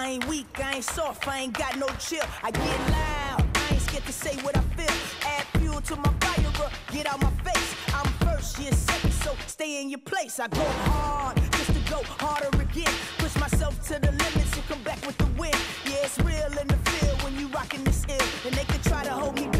I ain't weak, I ain't soft, I ain't got no chill. I get loud, I ain't scared to say what I feel. Add fuel to my fire, get out my face. I'm first, you're second, so stay in your place. I go hard just to go harder again. Push myself to the limits and come back with the win. Yeah, it's real in the field when you rockin' this ill. And they can try to hold me back,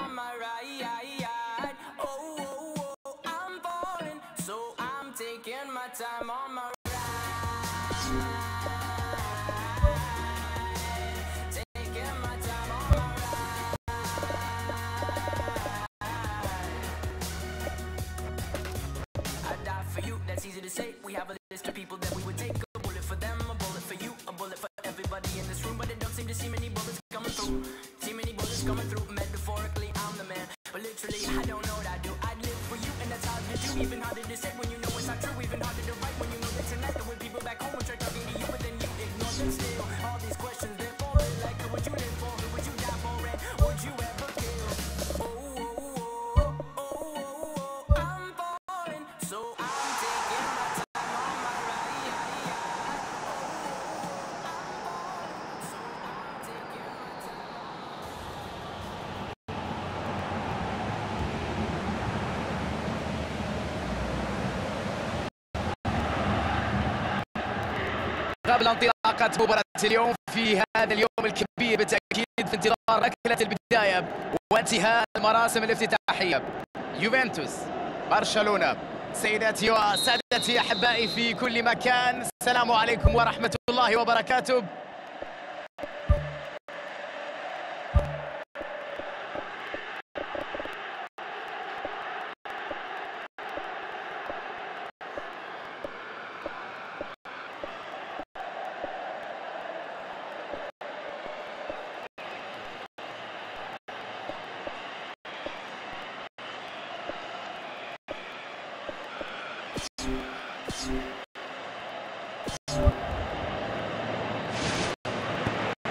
I'm ride. Oh, oh, oh, I'm falling, so I'm taking my time on my that's easy to say. We have a قبل انطلاقة مباراة اليوم في هذا اليوم الكبير بالتأكيد في انتظار ركلة البداية وانتهاء المراسم الافتتاحية. يوفنتوس برشلونة. سيداتي وسادتي أحبائي في كل مكان السلام عليكم ورحمة الله وبركاته.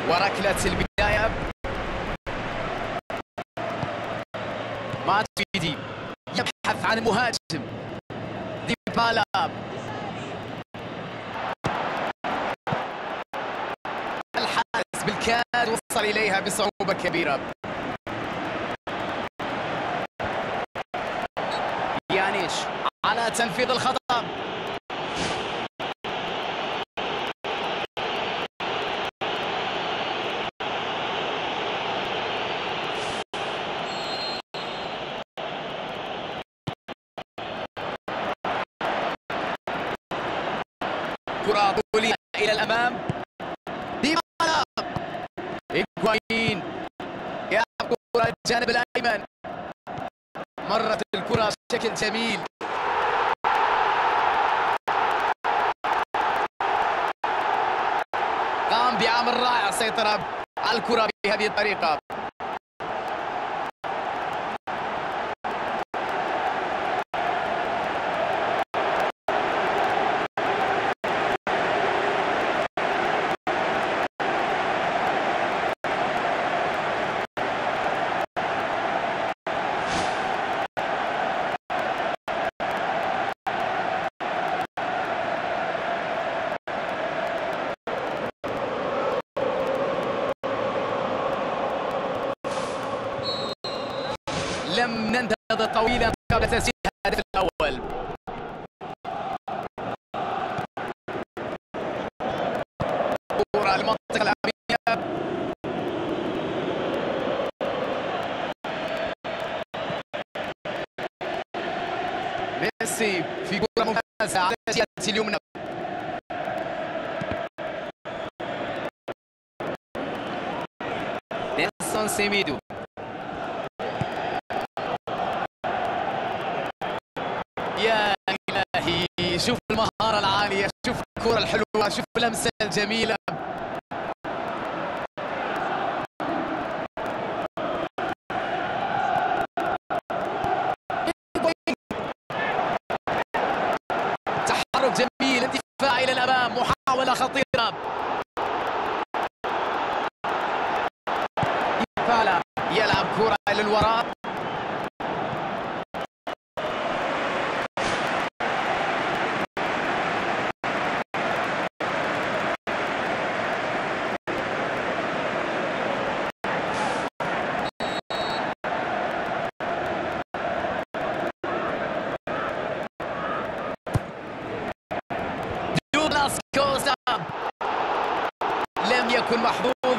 وركلة البداية ماتويدي يبحث عن مهاجم. ديبالا الحارس بالكاد وصل إليها بصعوبة كبيرة. يانيش على تنفيذ الخطأ. كرة طولية إلى الأمام. ديبالا إيكواين يلعب كرة الجانب الأيمن. مرت الكرة بشكل جميل. قام بعمل رائع سيطرة على الكرة بهذه الطريقة. لم ننتظر طويلا قبل تسجيل الهدف الأول. المنطقة ميسي في كرة ممتازة. على الجهة اليمنى نيلسون سيميدو. شوف المهارة العالية شوف الكرة الحلوة شوف اللمسة الجميلة. تحرك جميل اندفاع إلى الأمام محاولة خطيرة. يلعب كرة إلى يكن محظوظ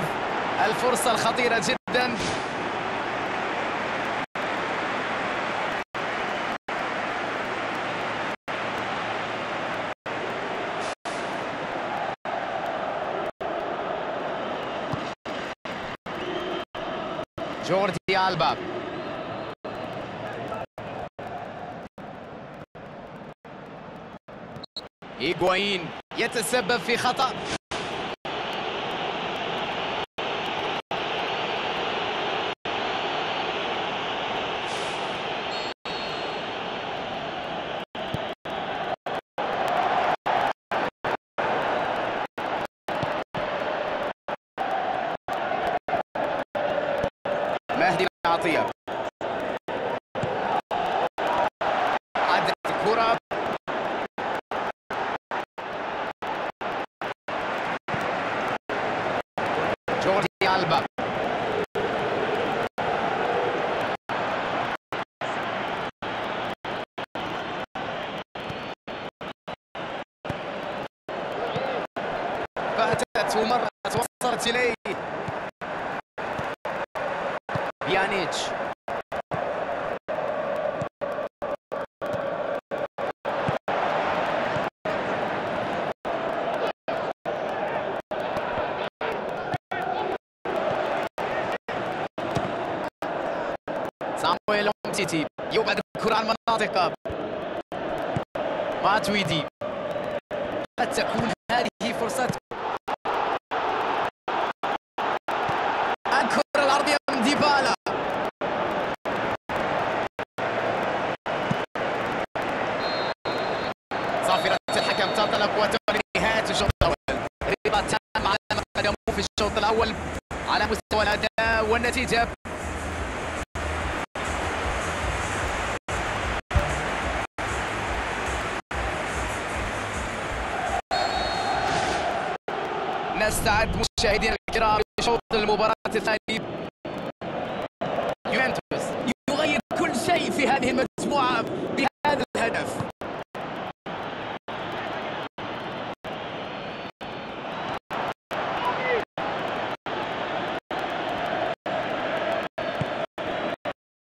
الفرصة الخطيرة جدا. جوردي ألبا. إيغوين يتسبب في خطأ. العطية عدت الكرة. جوردي ألبا. فاتت ومرت وصلت إليه. ماتويدي قد تكون هذه فرصة. الكرة العرضية من ديبالا. صافرة الحكم تنطلق وتعلن نهاية الشوط الأول. رباط تام على في الشوط الأول على مستوى الأداء والنتيجة. نستعد مشاهدينا الكرام لشوط المباراة الثاني.